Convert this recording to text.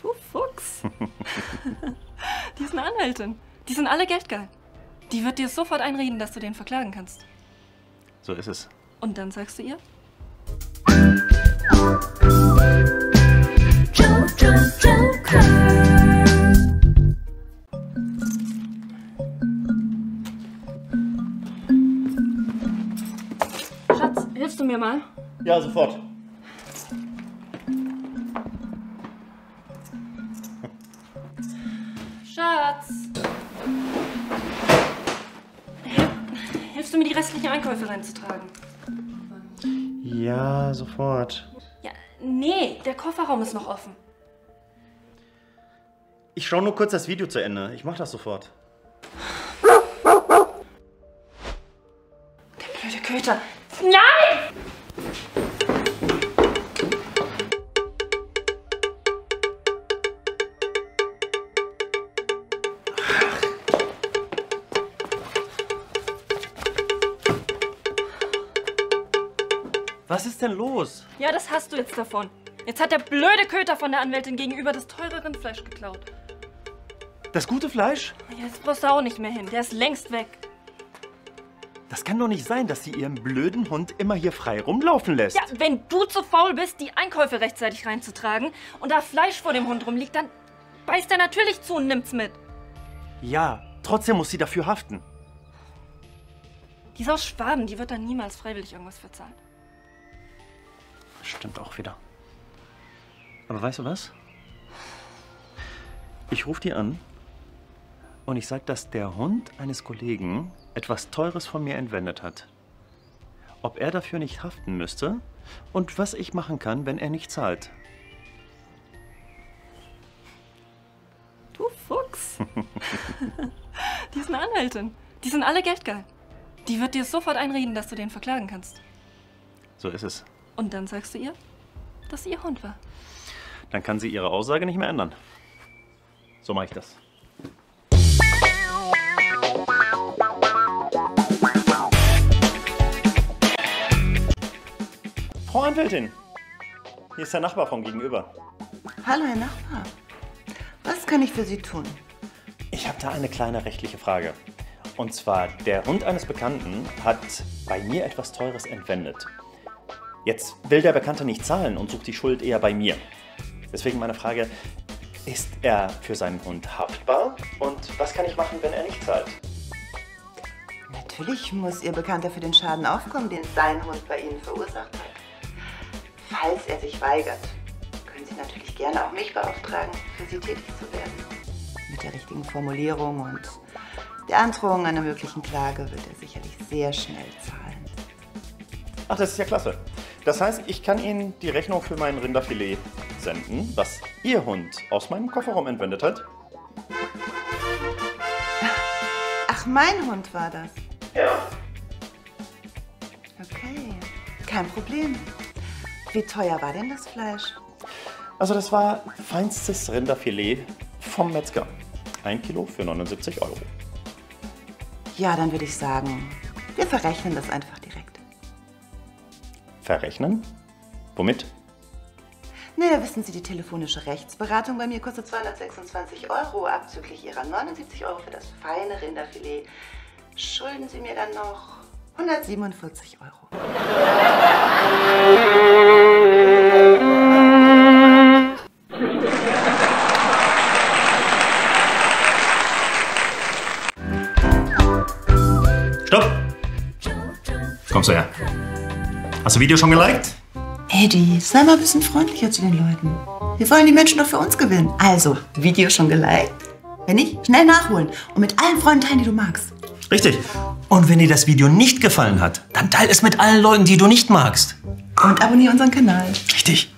Du Fuchs. die ist eine Anwältin. Die sind alle geldgeil. Die wird dir sofort einreden, dass du den verklagen kannst. So ist es. Und dann sagst du ihr? Schatz, hilfst du mir mal? Ja, sofort. Schatz! Hil hilfst du mir, die restlichen Einkäufe reinzutragen? Ja, sofort. Ja, nee, der Kofferraum ist noch offen. Ich schaue nur kurz das Video zu Ende. Ich mach das sofort. Der blöde Köter. Nein! Was ist denn los? Ja, das hast du jetzt davon. Jetzt hat der blöde Köter von der Anwältin gegenüber das teure Rindfleisch geklaut. Das gute Fleisch? Ja, jetzt brauchst du auch nicht mehr hin. Der ist längst weg. Das kann doch nicht sein, dass sie ihren blöden Hund immer hier frei rumlaufen lässt. Ja, wenn du zu faul bist, die Einkäufe rechtzeitig reinzutragen und da Fleisch vor dem Hund rumliegt, dann beißt er natürlich zu und nimmt's mit. Ja, trotzdem muss sie dafür haften. Die ist aus Schwaben, die wird dann niemals freiwillig irgendwas verzahlen. Stimmt auch wieder. Aber weißt du was? Ich rufe die an und ich sage, dass der Hund eines Kollegen etwas Teures von mir entwendet hat. Ob er dafür nicht haften müsste und was ich machen kann, wenn er nicht zahlt. Du Fuchs. die ist eine Anwältin. Die sind alle geldgeil. Die wird dir sofort einreden, dass du den verklagen kannst. So ist es. Und dann sagst du ihr, dass sie ihr Hund war. Dann kann sie ihre Aussage nicht mehr ändern. So mache ich das. Frau Anwältin, hier ist der Nachbar vom Gegenüber. Hallo, Herr Nachbar. Was kann ich für Sie tun? Ich habe da eine kleine rechtliche Frage. Und zwar, der Hund eines Bekannten hat bei mir etwas Teures entwendet. Jetzt will der Bekannte nicht zahlen und sucht die Schuld eher bei mir. Deswegen meine Frage, ist er für seinen Hund haftbar? Und was kann ich machen, wenn er nicht zahlt? Natürlich muss Ihr Bekannter für den Schaden aufkommen, den sein Hund bei Ihnen verursacht hat. Falls er sich weigert, können Sie natürlich gerne auch mich beauftragen, für Sie tätig zu werden. Mit der richtigen Formulierung und der Androhung einer möglichen Klage wird er sicherlich sehr schnell zahlen. Ach, das ist ja klasse. Das heißt, ich kann Ihnen die Rechnung für mein Rinderfilet senden, was Ihr Hund aus meinem Kofferraum entwendet hat. Ach, mein Hund war das. Ja. Okay, kein Problem. Wie teuer war denn das Fleisch? Also das war feinstes Rinderfilet vom Metzger. Ein Kilo für 79 Euro. Ja, dann würde ich sagen, wir verrechnen das einfach. Verrechnen? Womit? Naja, wissen Sie, die telefonische Rechtsberatung bei mir kostet 226 Euro, abzüglich Ihrer 79 Euro für das feine Rinderfilet. Schulden Sie mir dann noch 147 Euro. Stopp! Kommst du her? Hast du Video schon geliked? Eddie, sei mal ein bisschen freundlicher zu den Leuten. Wir wollen die Menschen doch für uns gewinnen. Also, Video schon geliked? Wenn nicht, schnell nachholen und mit allen Freunden teilen, die du magst. Richtig. Und wenn dir das Video nicht gefallen hat, dann teil es mit allen Leuten, die du nicht magst. Und abonniere unseren Kanal. Richtig.